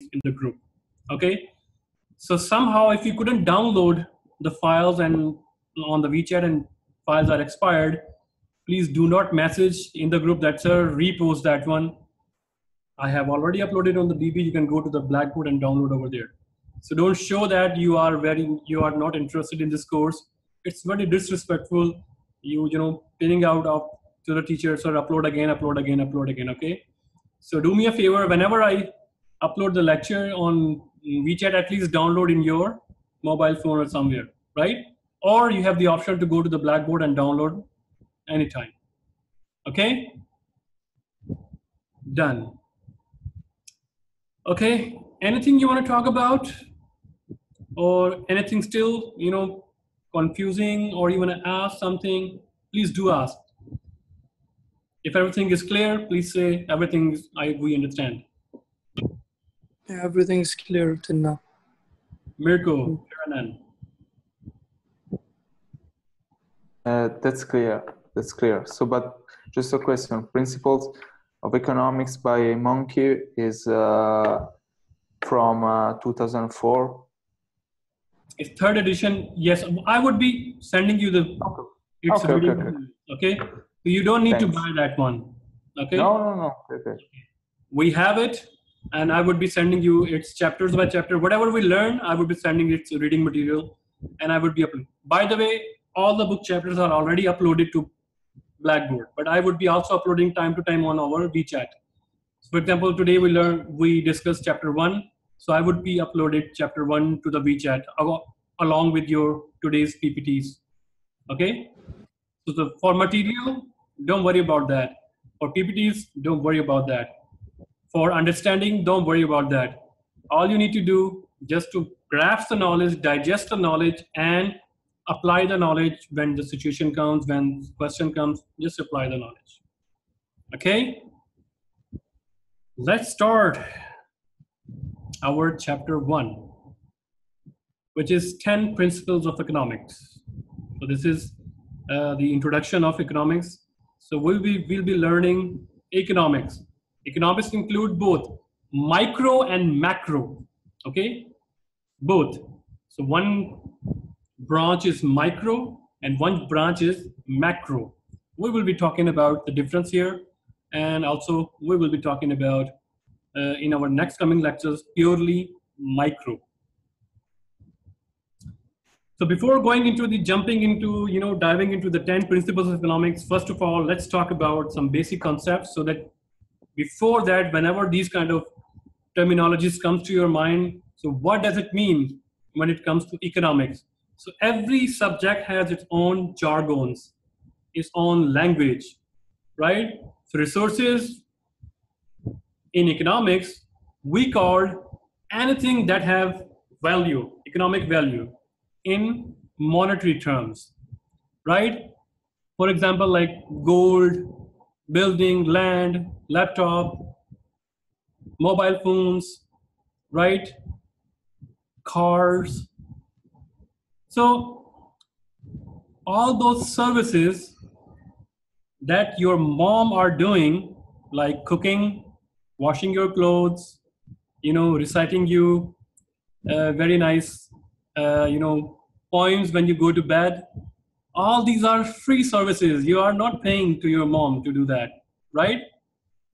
in the group. Okay. So somehow, if you couldn't download the files and on the WeChat and files are expired, please do not message in the group that sir repost that one. I have already uploaded on the DB. You can go to the Blackboard and download over there. So don't show that you are very you are not interested in this course. It's very disrespectful. You you know pinning out of to the teacher, sir, upload again, upload again, upload again. Okay. So do me a favor. Whenever I upload the lecture on WeChat, at least download in your mobile phone or somewhere, right? Or you have the option to go to the Blackboard and download anytime. Okay. Done. Okay. Anything you want to talk about? or anything still you know confusing or you want to ask something please do ask if everything is clear please say everything i we understand Yeah, everything's clear till now. mirko Karanan. Uh, that's clear. That's clear. So, but just a question: Principles of Economics by Mankiw is uh, from uh, 2004. it's third edition yes i would be sending you the it's Okay, already okay, okay. okay so you don't need to Thanks. buy that one okay No, no, no. Okay. we have it and i would be sending you its chapters by chapter. Whatever we learn i would be sending its reading material and i would be uploading. By the way all the book chapters are already uploaded to blackboard but i would be also uploading time to time on our wechat. For example today we learn we discussed chapter one so i would be uploaded chapter one to the wechat along with your today's ppts okay? So the, for material don't worry about that. For ppts don't worry about that for understanding don't worry about that. All you need to do just to grasp the knowledge digest the knowledge and apply the knowledge when the situation comes when question comes just apply the knowledge. Okay? Let's start our chapter 1 which is 10 principles of economics. So this is uh, the introduction of economics. So we'll be we'll be learning economics economics include both micro and macro okay? Both. So one branch is micro and one branch is macro. We will be talking about the difference here. And also we will be talking about uh, in our next coming lectures purely micro. So before going into the jumping into you know diving into the 10 principles of economics first of all let's talk about some basic concepts so that before that whenever these kind of terminologies comes to your mind so what does it mean when it comes to economics? So every subject has its own jargons its own language right? So resources in economics we call anything that have value economic value in monetary terms right? For example like gold building land laptop mobile phones right? Cars. So all those services that your mom are doing like cooking washing your clothes you know reciting you uh, very nice uh, you know poems when you go to bed all these are free services. You are not paying to your mom to do that right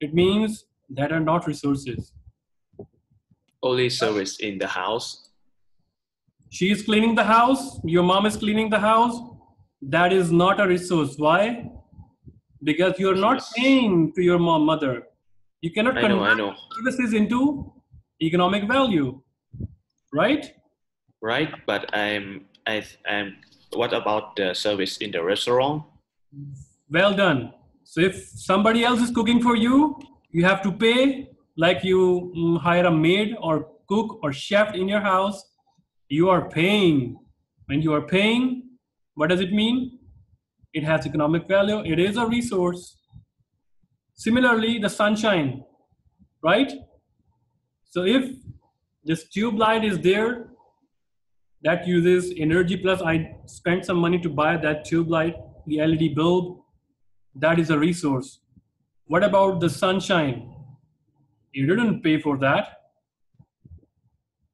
it means that are not resources Only service in the house. she is cleaning the house your mom is cleaning the house that is not a resource why because you're not Yes. paying to your mom mother you cannot I know, I convert know. services into economic value right Right, but I'm I am. What about the service in the restaurant? well done so if somebody else is cooking for you you have to pay like you mm, hire a maid or cook or chef in your house. You are paying. When you are paying what does it mean? It has economic value. It is a resource. Similarly the sunshine right? So if this tube light is there that uses energy plus i spent some money to buy that tube light the led bulb that is a resource what about the sunshine you didn't pay for that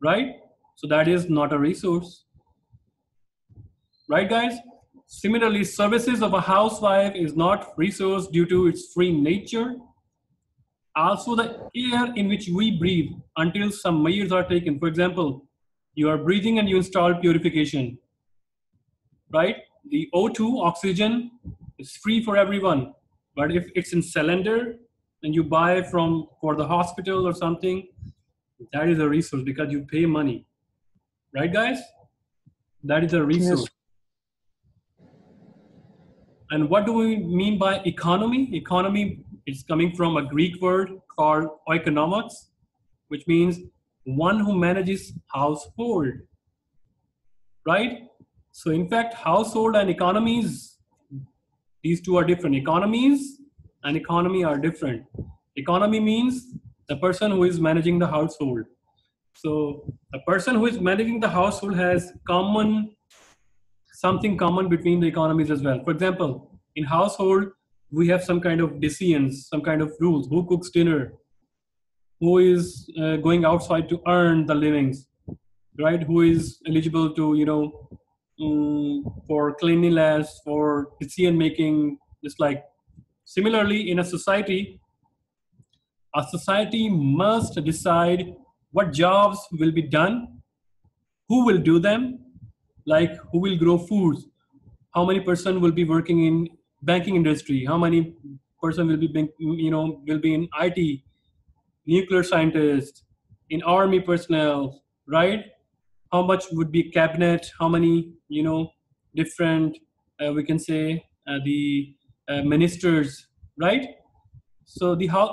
right? So that is not a resource. Right, guys? Similarly, services of a housewife is not resource due to its free nature. Also, the air in which we breathe until some measures are taken. For example, you are breathing and you install purification, right? The O2 oxygen is free for everyone, but if it's in cylinder and you buy from for the hospital or something, that is a resource because you pay money, right, guys? That is a resource. And what do we mean by economy? Economy is coming from a Greek word called oikonomos, which means one who manages household, right? So in fact, household and economies, these two are different. Economies and economy are different. Economy means the person who is managing the household. So the person who is managing the household has common something common between the economies as well. For example, in household, we have some kind of decisions, some kind of rules. Who cooks dinner? Who is uh, going outside to earn the livings, right? Who is eligible to, you know, um, for cleanliness, for decision making, just like similarly in a society, a society must decide what jobs will be done, who will do them, like who will grow foods how many person will be working in banking industry how many person will be you know will be in it nuclear scientist in army personnel right how much would be cabinet how many you know different uh, we can say uh, the uh, ministers right so the how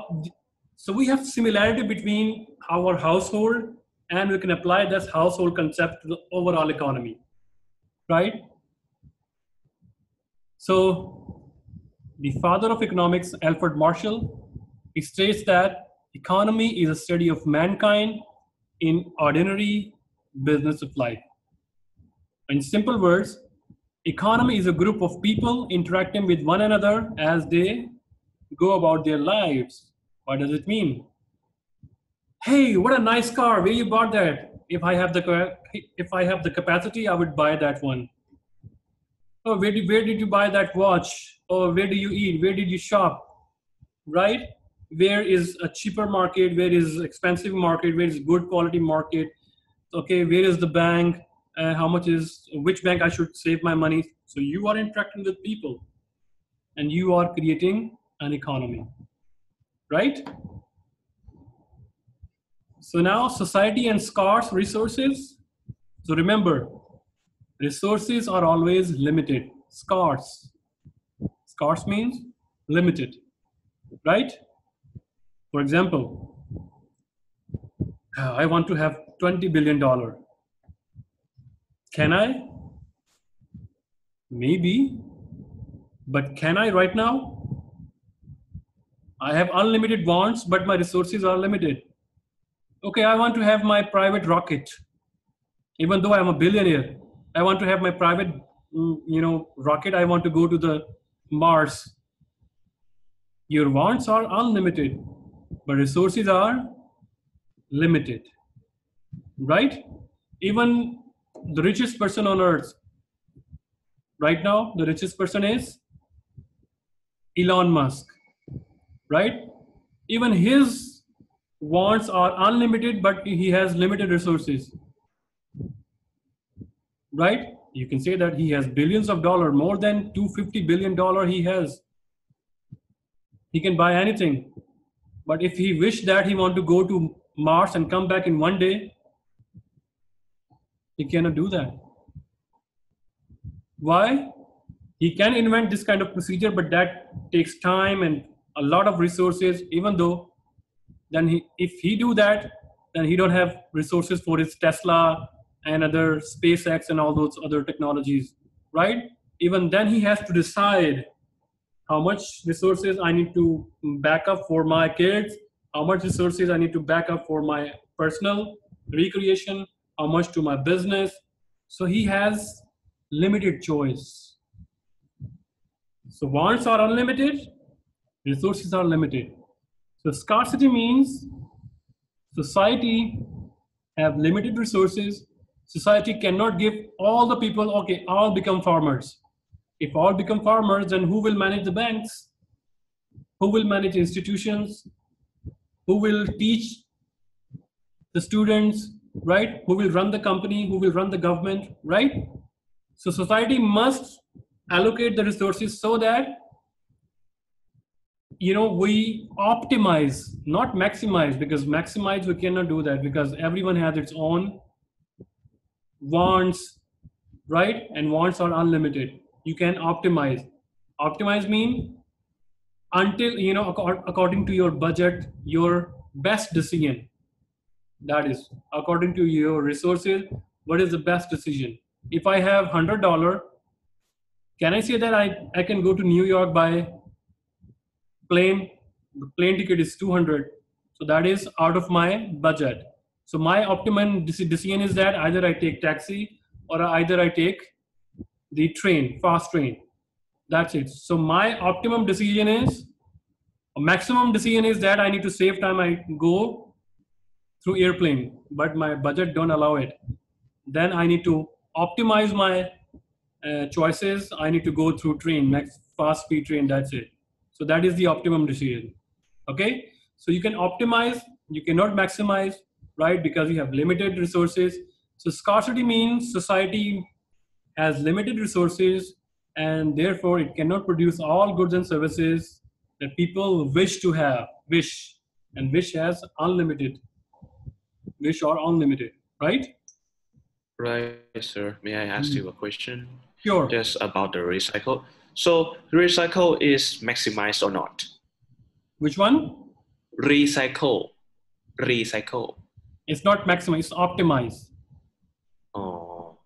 so we have similarity between our household and we can apply this household concept to the overall economy right? So the father of economics, Alfred Marshall, he states that economy is a study of mankind in ordinary business of life. In simple words, economy is a group of people interacting with one another as they go about their lives. What does it mean? Hey, what a nice car! Where you bought that? if I have the if I have the capacity, I would buy that one. Oh, where did where did you buy that watch? Oh, where do you eat? Where did you shop? Right? Where is a cheaper market? Where is expensive market? Where is good quality market? Okay, where is the bank? Uh, how much is which bank I should save my money? So you are interacting with people, and you are creating an economy, right? So now society and scarce resources. So remember, resources are always limited. Scarce. Scarce means limited, right? For example, I want to have $20 billion. Can I? Maybe. But can I right now? I have unlimited wants, but my resources are limited okay, I want to have my private rocket. Even though I'm a billionaire, I want to have my private, mm, you know, rocket. I want to go to the Mars. Your wants are unlimited, but resources are limited, right? Even the richest person on earth, right now, the richest person is Elon Musk, right? Even his wants are unlimited, but he has limited resources. Right? You can say that he has billions of dollar, more than 250 billion dollar he has. He can buy anything. But if he wished that he want to go to Mars and come back in one day, he cannot do that. Why? He can invent this kind of procedure, but that takes time and a lot of resources, even though then he, if he do that, then he don't have resources for his Tesla and other SpaceX and all those other technologies, right? Even then he has to decide how much resources I need to back up for my kids, how much resources I need to back up for my personal recreation, how much to my business. So he has limited choice. So wants are unlimited, resources are limited. So scarcity means society have limited resources. Society cannot give all the people, okay, all become farmers. If all become farmers, then who will manage the banks? Who will manage institutions? Who will teach the students, right? Who will run the company? Who will run the government, right? So society must allocate the resources so that you know we optimize not maximize because maximize we cannot do that because everyone has its own wants right and wants are unlimited you can optimize optimize mean until you know acco- according to your budget your best decision that is according to your resources what is the best decision? If i have $100 can i say that i, I can go to new york by plane the plane ticket is 200 so that is out of my budget. So my optimum deci- decision is that either i take taxi or either i take the train fast train. That's it. So my optimum decision is a maximum decision is that i need to save time i go through airplane but my budget don't allow it. Then i need to optimize my uh, choices. I need to go through train next fast speed train that's it. So that is the optimum decision okay? So you can optimize you cannot maximize right? Because you have limited resources. So scarcity means society has limited resources and therefore it cannot produce all goods and services that people wish to have wish and wish has unlimited wish or unlimited right Right, sir. May I ask you a question? sure Just about the recycle. So recycle is maximized or not? which one Recycle. Recycle. it's not maximized, it's optimize Oh.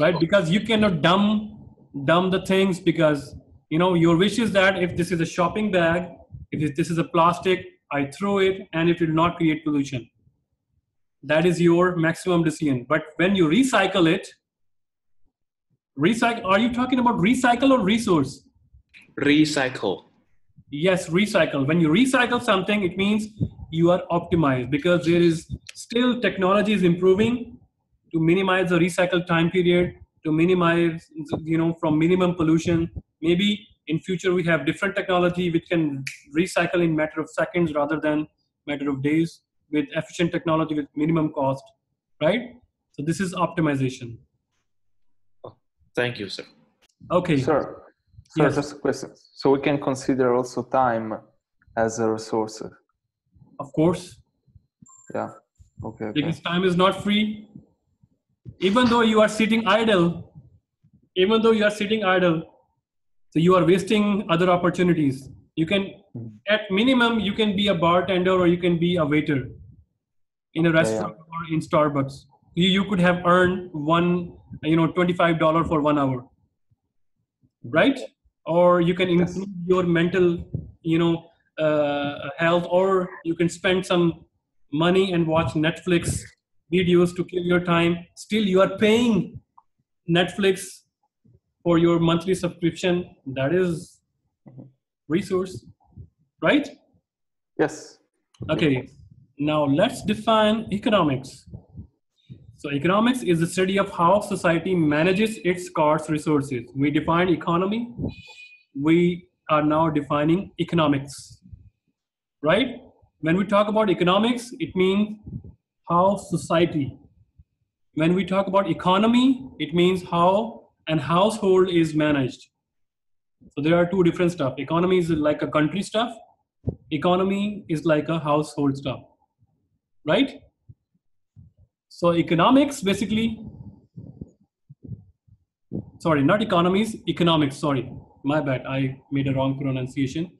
right because you cannot dumb dumb the things because you know your wish is that if this is a shopping bag if this is a plastic i throw it and it will not create pollution that is your maximum decision. But when you recycle it recycle are you talking about recycle or resource? Recycle. yes recycle. When you recycle something it means you are optimized because there is still technology is improving to minimize the recycle time period to minimize you know from minimum pollution. Maybe in future we have different technology which can recycle in matter of seconds rather than matter of days with efficient technology with minimum cost right so this is optimization oh, Thank you, sir. okay Sir, sir, Yes. just a question. So we can consider also time as a resource. of course Yeah. Okay. okay. because time is not free even though you are sitting idle even though you are sitting idle so you are wasting other opportunities you can Mhm. at minimum you can be a bartender or you can be a waiter in a yeah. restaurant or in starbucks you, you could have earned one you know $25 for one hour right or you can Yes. improve your mental you know uh, health or you can spend some money and watch netflix videos to kill your time still you are paying netflix for your monthly subscription that is resource right? Yes. okay now let's define economics. So economics is the study of how society manages its scarce resources. We define economy we are now defining economics right? When we talk about economics it means how society. When we talk about economy it means how an household is managed so there are two different stuff. Economy is like a country stuff. Economy is like a household stuff. Right? So economics basically sorry not economies economics sorry. My bad. I made a wrong pronunciation.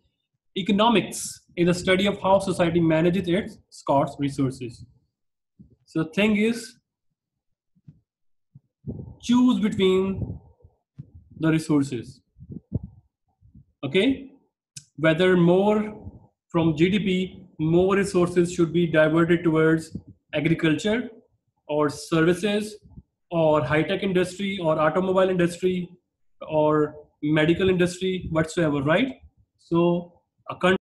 Economics is a study of how society manages its scarce resources. So the thing is choose between the resources okay? Whether more from gdp more resources should be diverted towards agriculture or services or high tech industry or automobile industry or medical industry whatsoever right? So a country